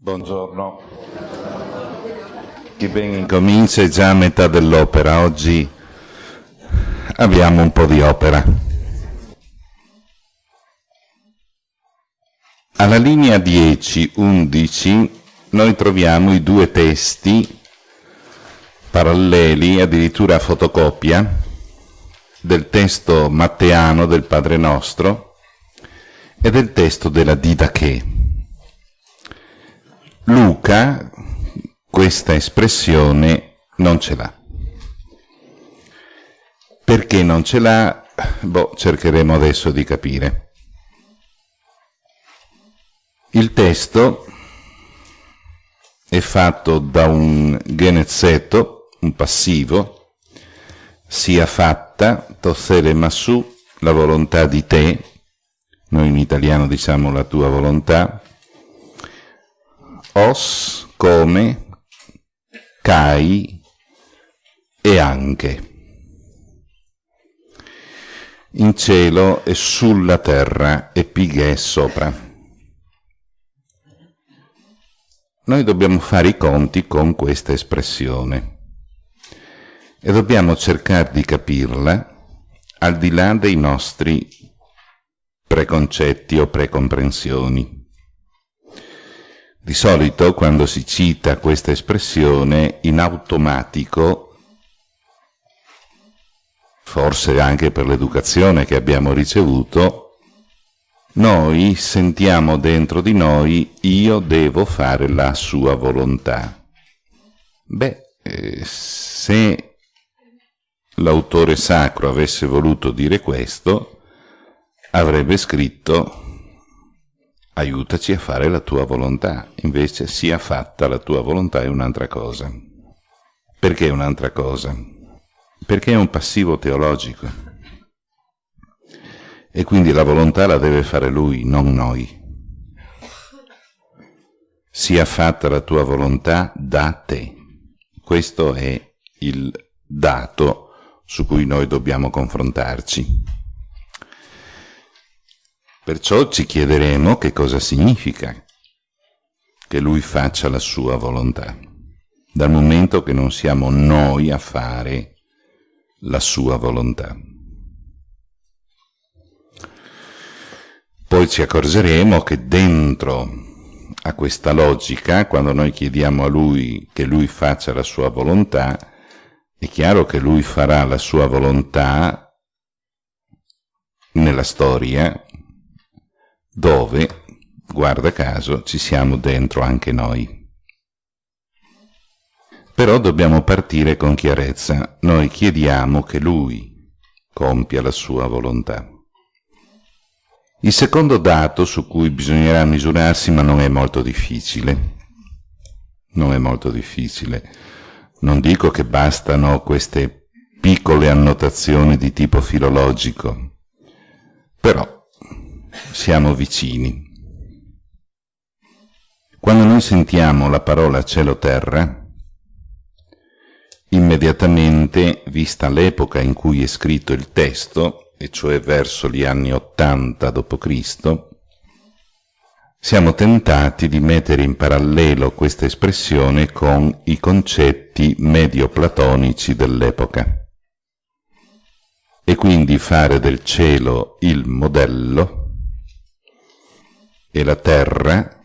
Buongiorno. Chi ben incomincia è già a metà dell'opera. Oggi abbiamo un po' di opera. Alla linea 10-11 noi troviamo i due testi paralleli, addirittura a fotocopia, del testo matteano del Padre Nostro e del testo della Didache. Luca questa espressione non ce l'ha. Perché non ce l'ha? Boh, cercheremo adesso di capire. Il testo è fatto da un genezzeto, un passivo, sia fatta, tossere massù, la volontà di te, noi in italiano diciamo la tua volontà, os come, cai e anche. In cielo e sulla terra e pighe sopra. Noi dobbiamo fare i conti con questa espressione e dobbiamo cercare di capirla al di là dei nostri preconcetti o precomprensioni. Di solito quando si cita questa espressione in automatico, forse anche per l'educazione che abbiamo ricevuto, noi sentiamo dentro di noi io devo fare la sua volontà. Beh, eh, se l'autore sacro avesse voluto dire questo, avrebbe scritto aiutaci a fare la tua volontà, invece sia fatta la tua volontà è un'altra cosa. Perché è un'altra cosa? Perché è un passivo teologico. E quindi la volontà la deve fare lui, non noi. Sia fatta la tua volontà da te. Questo è il dato su cui noi dobbiamo confrontarci. Perciò ci chiederemo che cosa significa che lui faccia la sua volontà, dal momento che non siamo noi a fare la sua volontà. Poi ci accorgeremo che dentro a questa logica, quando noi chiediamo a lui che lui faccia la sua volontà, è chiaro che lui farà la sua volontà nella storia dove, guarda caso, ci siamo dentro anche noi. Però dobbiamo partire con chiarezza. Noi chiediamo che Lui compia la sua volontà. Il secondo dato su cui bisognerà misurarsi, ma non è molto difficile, non è molto difficile. Non dico che bastano queste piccole annotazioni di tipo filologico, però siamo vicini. Quando noi sentiamo la parola cielo-terra, immediatamente, vista l'epoca in cui è scritto il testo, e cioè verso gli anni 80 d.C., siamo tentati di mettere in parallelo questa espressione con i concetti medio-platonici dell'epoca e quindi fare del cielo il modello e la Terra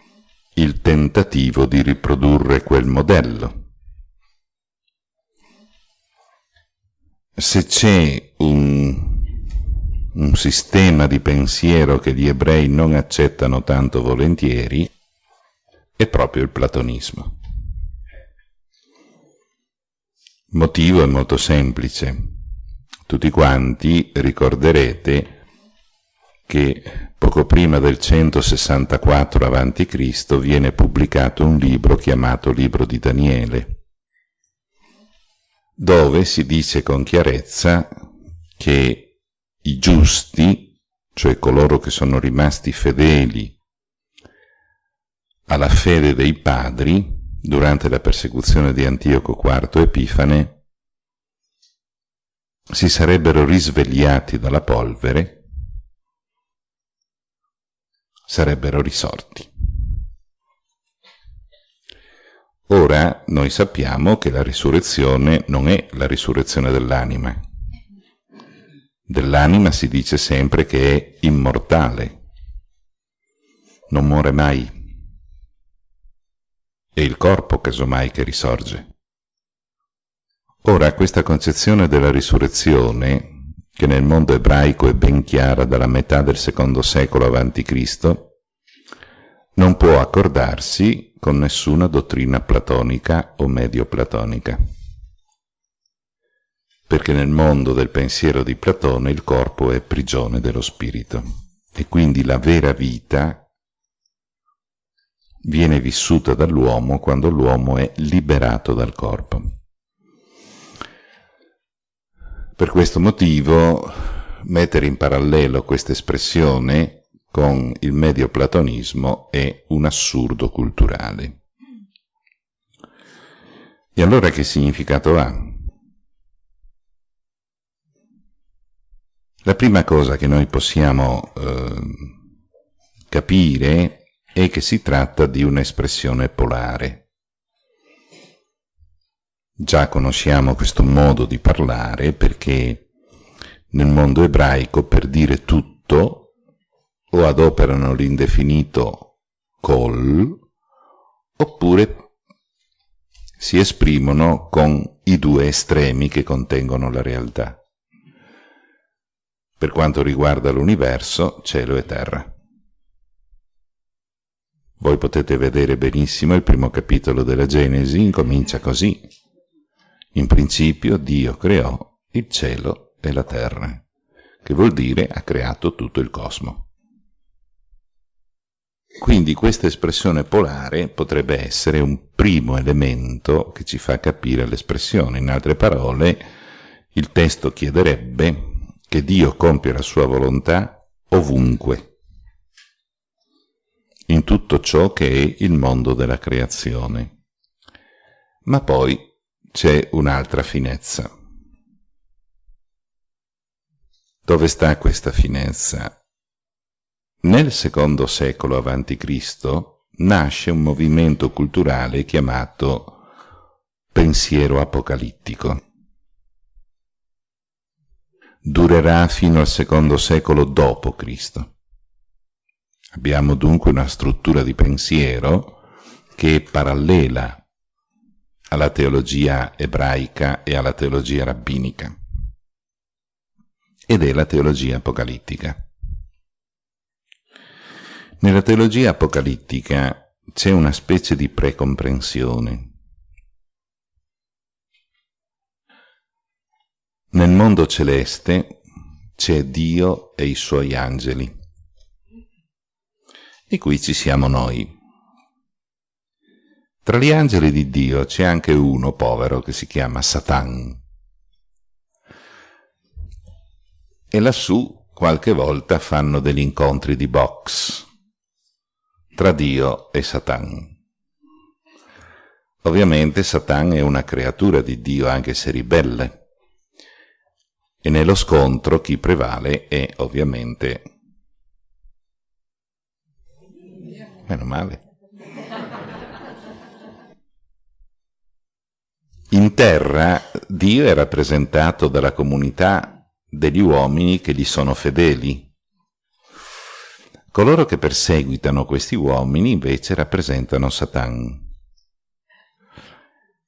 il tentativo di riprodurre quel modello. Se c'è un, un sistema di pensiero che gli ebrei non accettano tanto volentieri, è proprio il platonismo. Il motivo è molto semplice. Tutti quanti ricorderete che poco prima del 164 a.C. viene pubblicato un libro chiamato Libro di Daniele, dove si dice con chiarezza che i giusti, cioè coloro che sono rimasti fedeli alla fede dei padri, durante la persecuzione di Antioco IV Epifane, si sarebbero risvegliati dalla polvere sarebbero risorti. Ora noi sappiamo che la risurrezione non è la risurrezione dell'anima. Dell'anima si dice sempre che è immortale, non muore mai. È il corpo casomai che risorge. Ora questa concezione della risurrezione, che nel mondo ebraico è ben chiara dalla metà del secondo secolo a.C., non può accordarsi con nessuna dottrina platonica o medio-platonica. Perché nel mondo del pensiero di Platone il corpo è prigione dello spirito e quindi la vera vita viene vissuta dall'uomo quando l'uomo è liberato dal corpo. Per questo motivo mettere in parallelo questa espressione con il medio platonismo è un assurdo culturale. E allora che significato ha? La prima cosa che noi possiamo eh, capire è che si tratta di un'espressione polare. Già conosciamo questo modo di parlare perché nel mondo ebraico per dire tutto o adoperano l'indefinito col, oppure si esprimono con i due estremi che contengono la realtà. Per quanto riguarda l'universo, cielo e terra. Voi potete vedere benissimo il primo capitolo della Genesi, incomincia così. In principio Dio creò il cielo e la terra, che vuol dire ha creato tutto il cosmo. Quindi questa espressione polare potrebbe essere un primo elemento che ci fa capire l'espressione. In altre parole, il testo chiederebbe che Dio compia la sua volontà ovunque, in tutto ciò che è il mondo della creazione. Ma poi c'è un'altra finezza. Dove sta questa finezza? Nel secondo secolo a.C. nasce un movimento culturale chiamato pensiero apocalittico. Durerà fino al secondo secolo d.C. Abbiamo dunque una struttura di pensiero che è parallela alla teologia ebraica e alla teologia rabbinica ed è la teologia apocalittica. Nella teologia apocalittica c'è una specie di precomprensione. Nel mondo celeste c'è Dio e i suoi angeli. E qui ci siamo noi. Tra gli angeli di Dio c'è anche uno povero che si chiama Satan. E lassù qualche volta fanno degli incontri di box tra Dio e Satan. Ovviamente Satan è una creatura di Dio anche se ribelle. E nello scontro chi prevale è ovviamente... Meno male. In terra Dio è rappresentato dalla comunità degli uomini che gli sono fedeli, Coloro che perseguitano questi uomini invece rappresentano Satan.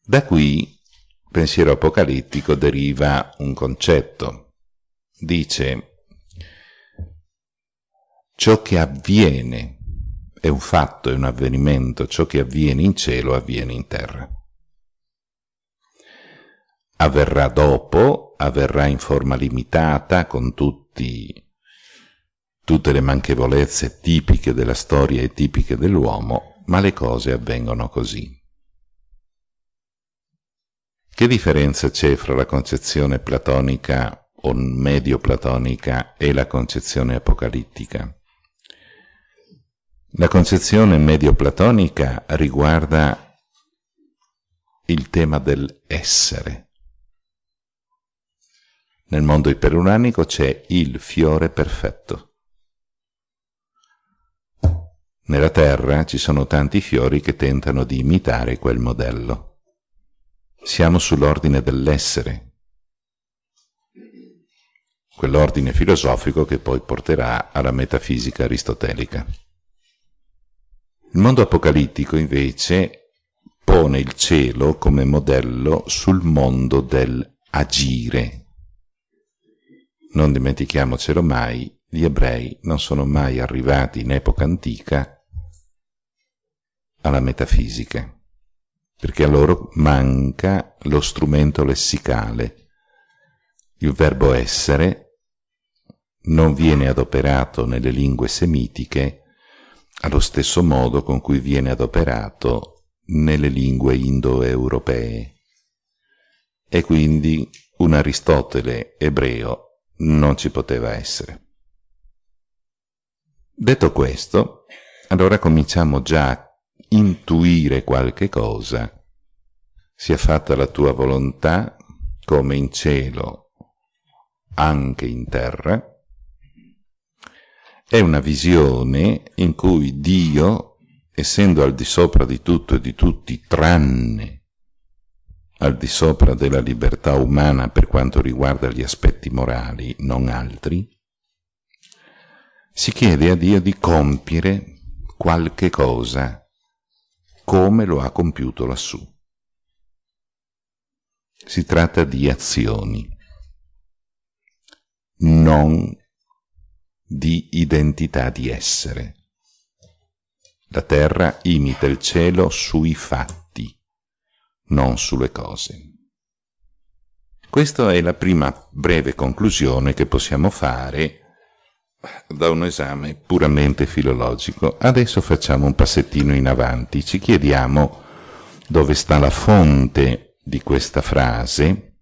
Da qui, pensiero apocalittico, deriva un concetto. Dice, ciò che avviene è un fatto, è un avvenimento, ciò che avviene in cielo avviene in terra. Avverrà dopo, avverrà in forma limitata, con tutti tutte le manchevolezze tipiche della storia e tipiche dell'uomo, ma le cose avvengono così. Che differenza c'è fra la concezione platonica o medio-platonica e la concezione apocalittica? La concezione medio-platonica riguarda il tema dell'essere. Nel mondo iperuranico c'è il fiore perfetto Nella terra ci sono tanti fiori che tentano di imitare quel modello. Siamo sull'ordine dell'essere, quell'ordine filosofico che poi porterà alla metafisica aristotelica. Il mondo apocalittico invece pone il cielo come modello sul mondo del agire. Non dimentichiamocelo mai, gli ebrei non sono mai arrivati in epoca antica alla metafisica, perché a loro manca lo strumento lessicale. Il verbo essere non viene adoperato nelle lingue semitiche allo stesso modo con cui viene adoperato nelle lingue indoeuropee. E quindi un Aristotele ebreo non ci poteva essere. Detto questo, allora cominciamo già a intuire qualche cosa, sia fatta la tua volontà come in cielo, anche in terra, è una visione in cui Dio, essendo al di sopra di tutto e di tutti, tranne al di sopra della libertà umana per quanto riguarda gli aspetti morali, non altri, si chiede a Dio di compiere qualche cosa come lo ha compiuto lassù. Si tratta di azioni, non di identità di essere. La terra imita il cielo sui fatti, non sulle cose. Questa è la prima breve conclusione che possiamo fare da un esame puramente filologico. Adesso facciamo un passettino in avanti, ci chiediamo dove sta la fonte di questa frase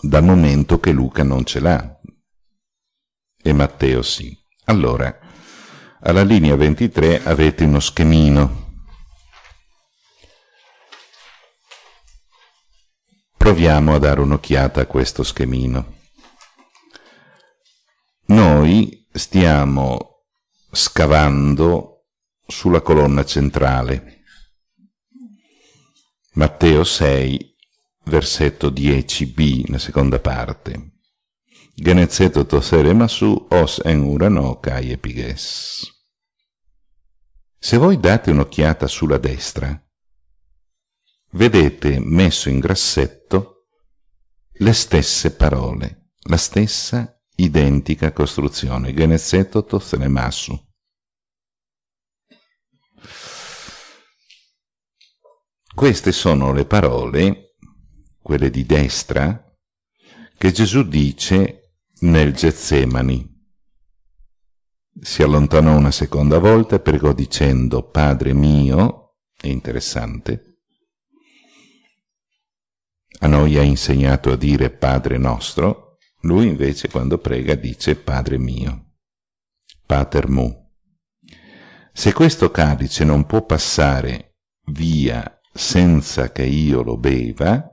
dal momento che Luca non ce l'ha e Matteo sì. Allora, alla linea 23 avete uno schemino. Proviamo a dare un'occhiata a questo schemino. Noi stiamo scavando sulla colonna centrale. Matteo 6, versetto 10b, la seconda parte. Genezeto tosere masu os en urano kai epiges. Se voi date un'occhiata sulla destra, vedete messo in grassetto le stesse parole, la stessa identica costruzione, Genezeto Toselemasu. Queste sono le parole, quelle di destra, che Gesù dice nel Getsemani. Si allontanò una seconda volta e pregò dicendo, Padre mio, è interessante, a noi ha insegnato a dire Padre nostro, lui invece quando prega dice Padre mio, Pater mu. Se questo calice non può passare via senza che io lo beva,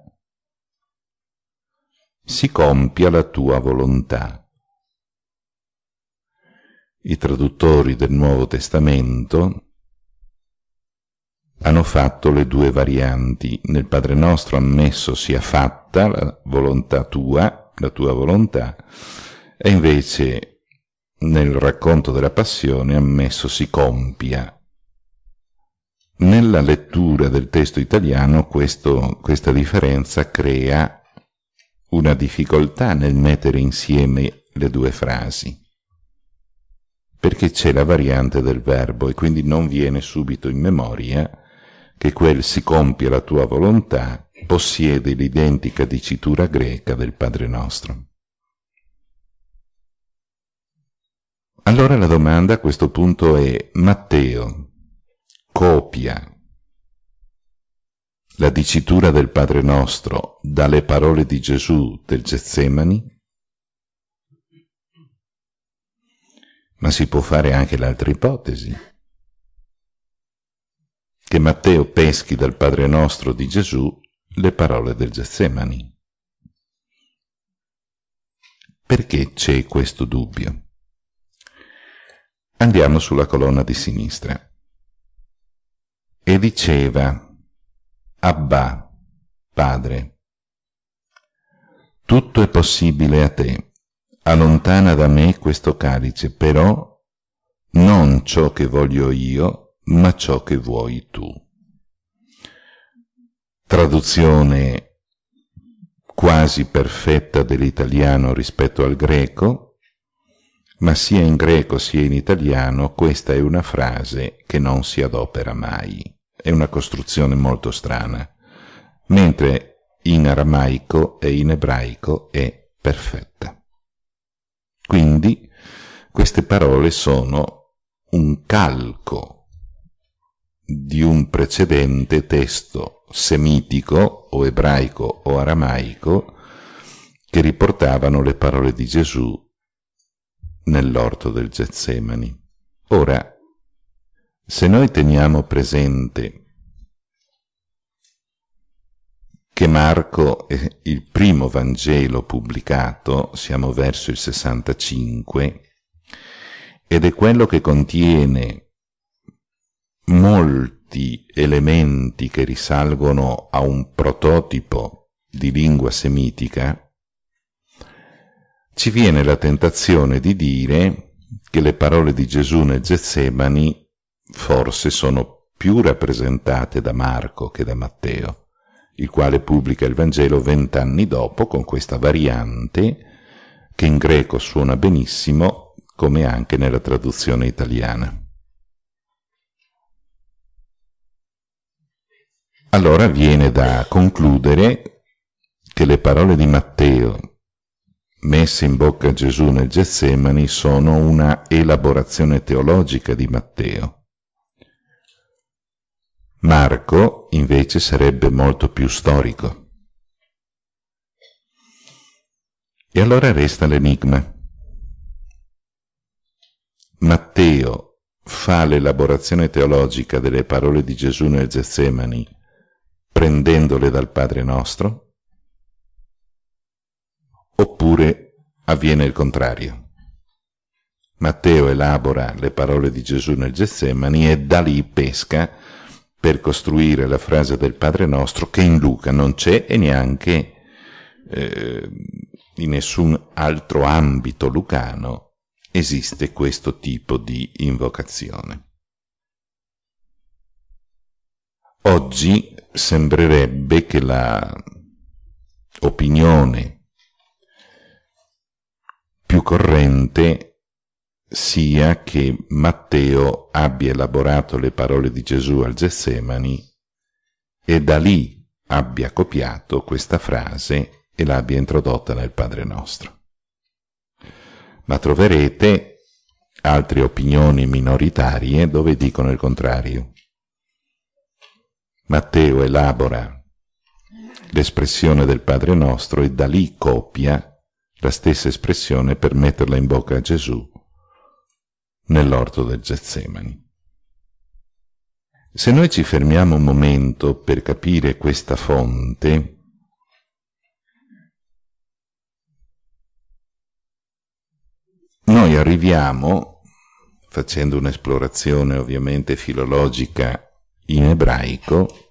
si compia la tua volontà. I traduttori del Nuovo Testamento hanno fatto le due varianti. Nel Padre nostro ha messo sia fatta la volontà tua la tua volontà, e invece nel racconto della passione ammesso si compia. Nella lettura del testo italiano questo, questa differenza crea una difficoltà nel mettere insieme le due frasi, perché c'è la variante del verbo e quindi non viene subito in memoria che quel si compie la tua volontà possiede l'identica dicitura greca del Padre nostro. Allora la domanda a questo punto è Matteo copia la dicitura del Padre nostro dalle parole di Gesù del Getsemani? Ma si può fare anche l'altra ipotesi, che Matteo peschi dal Padre nostro di Gesù le parole del Getsemani. Perché c'è questo dubbio? Andiamo sulla colonna di sinistra. E diceva, Abba, Padre, tutto è possibile a te, allontana da me questo calice, però non ciò che voglio io, ma ciò che vuoi tu. Traduzione quasi perfetta dell'italiano rispetto al greco, ma sia in greco sia in italiano questa è una frase che non si adopera mai, è una costruzione molto strana, mentre in aramaico e in ebraico è perfetta. Quindi queste parole sono un calco di un precedente testo semitico o ebraico o aramaico che riportavano le parole di Gesù nell'orto del Getsemani. Ora, se noi teniamo presente che Marco è il primo Vangelo pubblicato, siamo verso il 65, ed è quello che contiene molti elementi che risalgono a un prototipo di lingua semitica, ci viene la tentazione di dire che le parole di Gesù nel Getsemani forse sono più rappresentate da Marco che da Matteo il quale pubblica il Vangelo vent'anni dopo con questa variante che in greco suona benissimo come anche nella traduzione italiana. Allora viene da concludere che le parole di Matteo messe in bocca a Gesù nel Getsemani sono una elaborazione teologica di Matteo Marco invece sarebbe molto più storico. E allora resta l'enigma. Matteo fa l'elaborazione teologica delle parole di Gesù nel Getsemani prendendole dal Padre nostro? Oppure avviene il contrario? Matteo elabora le parole di Gesù nel Getsemani e da lì pesca per costruire la frase del Padre nostro che in Luca non c'è e neanche eh, in nessun altro ambito lucano esiste questo tipo di invocazione. Oggi sembrerebbe che la opinione più corrente sia che Matteo abbia elaborato le parole di Gesù al Gessemani e da lì abbia copiato questa frase e l'abbia introdotta nel Padre nostro. Ma troverete altre opinioni minoritarie dove dicono il contrario. Matteo elabora l'espressione del Padre nostro e da lì copia la stessa espressione per metterla in bocca a Gesù nell'orto del Getsemani. Se noi ci fermiamo un momento per capire questa fonte, noi arriviamo, facendo un'esplorazione ovviamente filologica in ebraico,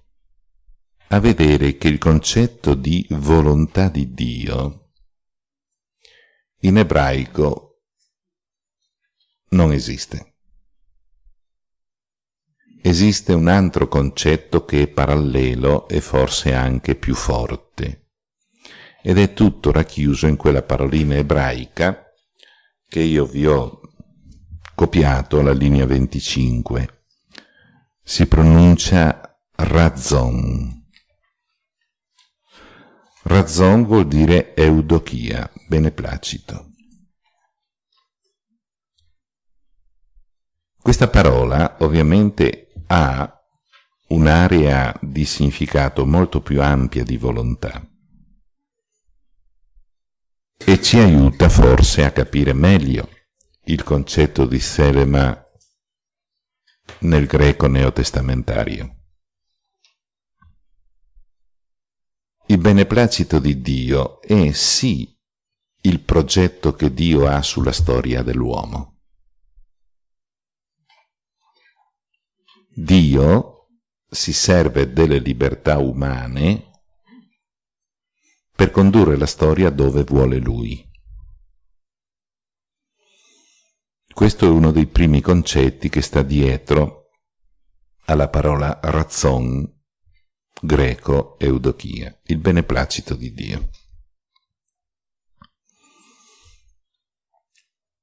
a vedere che il concetto di volontà di Dio in ebraico non esiste. Esiste un altro concetto che è parallelo e forse anche più forte, ed è tutto racchiuso in quella parolina ebraica che io vi ho copiato alla linea 25. Si pronuncia razon. Razon vuol dire eudochia, beneplacito. Questa parola ovviamente ha un'area di significato molto più ampia di volontà e ci aiuta forse a capire meglio il concetto di selema nel greco neotestamentario. Il beneplacito di Dio è sì il progetto che Dio ha sulla storia dell'uomo Dio si serve delle libertà umane per condurre la storia dove vuole Lui. Questo è uno dei primi concetti che sta dietro alla parola razzon greco eudochia, il beneplacito di Dio.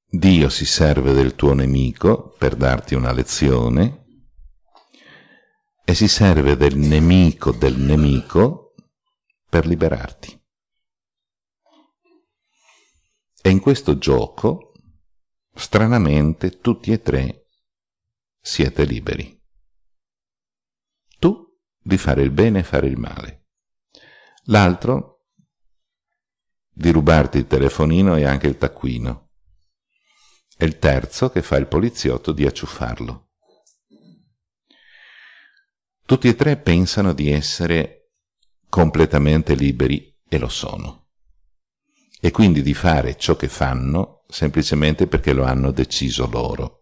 Dio si serve del tuo nemico per darti una lezione e si serve del nemico del nemico per liberarti. E in questo gioco, stranamente, tutti e tre siete liberi. Di fare il bene e fare il male. L'altro di rubarti il telefonino e anche il taccuino e il terzo che fa il poliziotto di acciuffarlo. Tutti e tre pensano di essere completamente liberi e lo sono, e quindi di fare ciò che fanno semplicemente perché lo hanno deciso loro.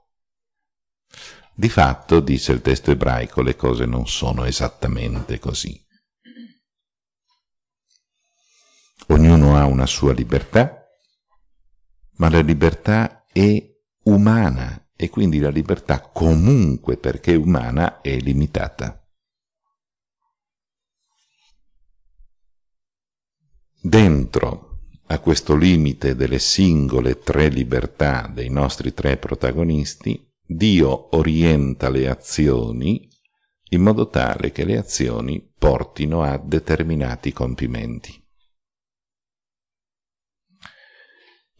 Di fatto, dice il testo ebraico, le cose non sono esattamente così. Ognuno ha una sua libertà, ma la libertà è umana e quindi la libertà comunque perché umana è limitata. Dentro a questo limite delle singole tre libertà dei nostri tre protagonisti, Dio orienta le azioni in modo tale che le azioni portino a determinati compimenti.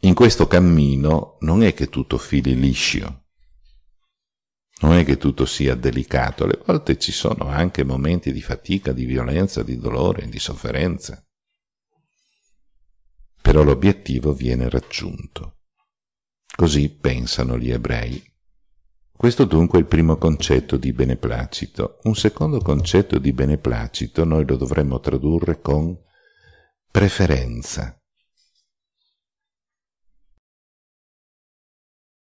in questo cammino non è che tutto fili liscio, non è che tutto sia delicato, alle volte ci sono anche momenti di fatica, di violenza, di dolore, di sofferenza. Però l'obiettivo viene raggiunto. Così pensano gli ebrei. Questo dunque è il primo concetto di beneplacito. Un secondo concetto di beneplacito noi lo dovremmo tradurre con preferenza